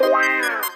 Wow.